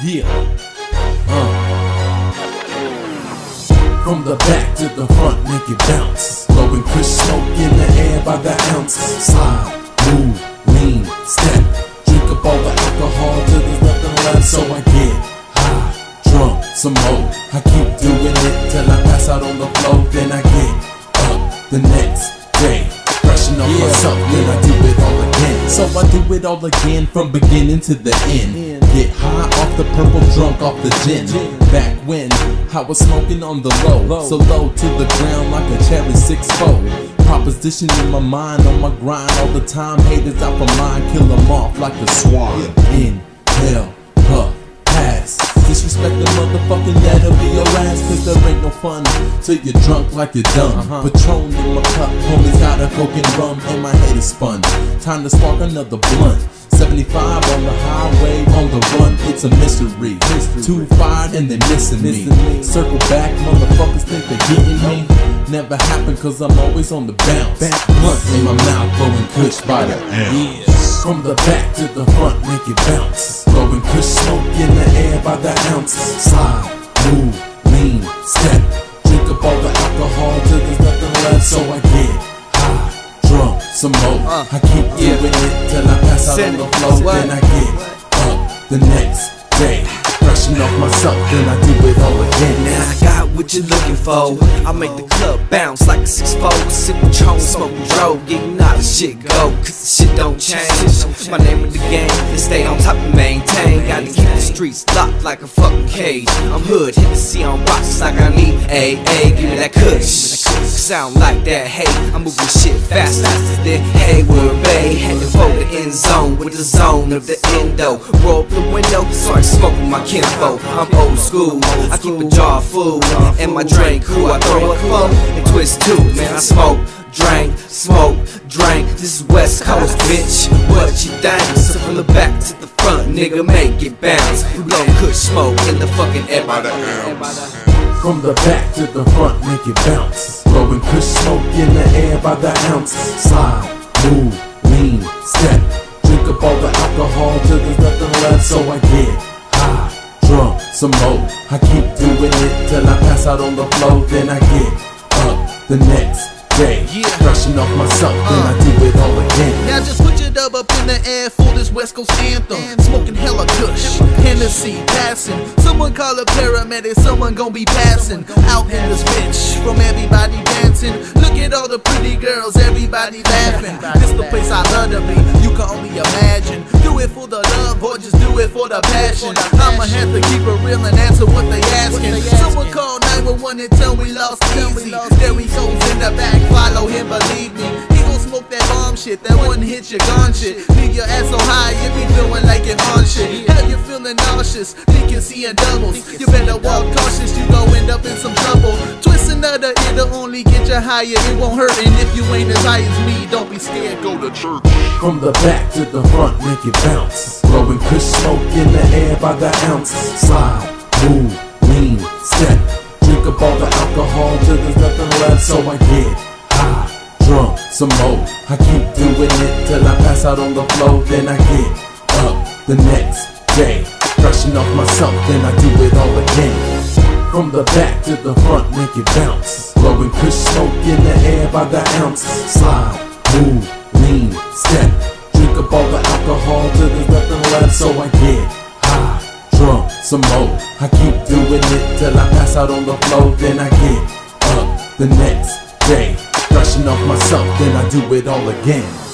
Yeah. Uh. From the back to the front, make it bounce. Blowing Kush smoke in the air by the ounce. Slide, move, lean, step. Drink up all the alcohol till there's nothing left. So I get high, drunk, some more. I keep doing it till I pass out on the floor. Then I get up the next day. Freshen up myself, then I do it all again. So I do it all again from beginning to the end. Get high the purple, drunk off the gin. Back when I was smoking on the low, so low to the ground like a cherry six fold. Proposition in my mind, on my grind all the time. Haters out for mine, kill them off like a swan. Inhale, puff, pass. Disrespect the motherfucking that'll be your ass, cause there ain't no fun till you're drunk like you're dumb. Uh-huh. Patron in my cup, homies got a coke and rum, and my head is spun. Time to spark another blunt. 75 on the highway, on the run, it's a mystery. Too fired and they missing me. Circle back, motherfuckers think they're getting me. Never happened cause I'm always on the bounce. Back blunt in my mouth, blowing kush by the ounce. From the back to the front, make it bounce. Blowing kush smoke in the air by the ounce. Slide, move, lean, step. Some more. Uh. I keep doing it till I pass out on the floor. What? Then I get up the next day. Freshen off myself, then I do it all again. Now I got what you're looking for. I make the club bounce like a six four. Sip Patron, smoking dro. Yeah, you know the shit go. Cause the shit don't change. My name of the game is stay on top and maintain. The streets locked like a fucking cage. I'm hood, hit the sea on rocks like I need AA. Give me that kush. Sound like that, hey, I'm moving shit fast, faster than Hayward Bay. Heading for the end zone with the zone of the endo. Roll up the window, start smoking my kinfo. I'm old school, I keep a jar full. And my drink cool, I throw a phone and twist two. Man, I smoke, drank, smoke, drank. This is West Coast, bitch. What you think? Nigga, make it bounce. We blow kush smoke in the fucking air by the ounce. From the back to the front, make it bounce. Blowing kush smoke in the air by the ounce. Slide, move, lean, step. Drink up all the alcohol till there's nothing left, so I get high, drunk, some more. I keep doing it till I pass out on the floor. Then I get up the next day. Freshen off myself, then I do it all again. Now just put your dub up in the air for this West Coast anthem. Smoking hella kush, Hennessy passing. Someone call a paramedic, someone gon' be passing. Out in this bitch, from everybody dancing. Look at all the pretty girls, everybody laughing. This the place I love to be, you can only imagine. Do it for the love or just do it for the passion. I'ma have to keep it real and answer what they asking. Someone call 911 and tell me lost easy. There we goes in the back, follow him, believe me. He gon' smoke that bomb shit, that one hit you gone shit. Leave your ass so high, you be feeling like you're on shit. Have you feeling nauseous, thinking seeing doubles. You better walk cautious, you gon' end up in some trouble. Twist another, it'll only get you higher, it won't hurt. And if you ain't as high as me, don't be scared, go to church. From the back to the front, make it bounce. Blowing kush smoke in the air by the ounce. Slide, move, lean, step. Drink up all the alcohol till there's nothing left, so I get high, drunk, some more. I keep doing it till I pass out on the floor. Then I get up the next day. Freshen off myself, then I do it all again. From the back to the front, make it bounce. Blowing kush smoke in the air by the ounce. Slide, move, lean, step. Drink up all the alcohol till there's nothing left, so I some more. I keep doing it till I pass out on the floor. Then I get up the next day. Freshen off myself, then I do it all again.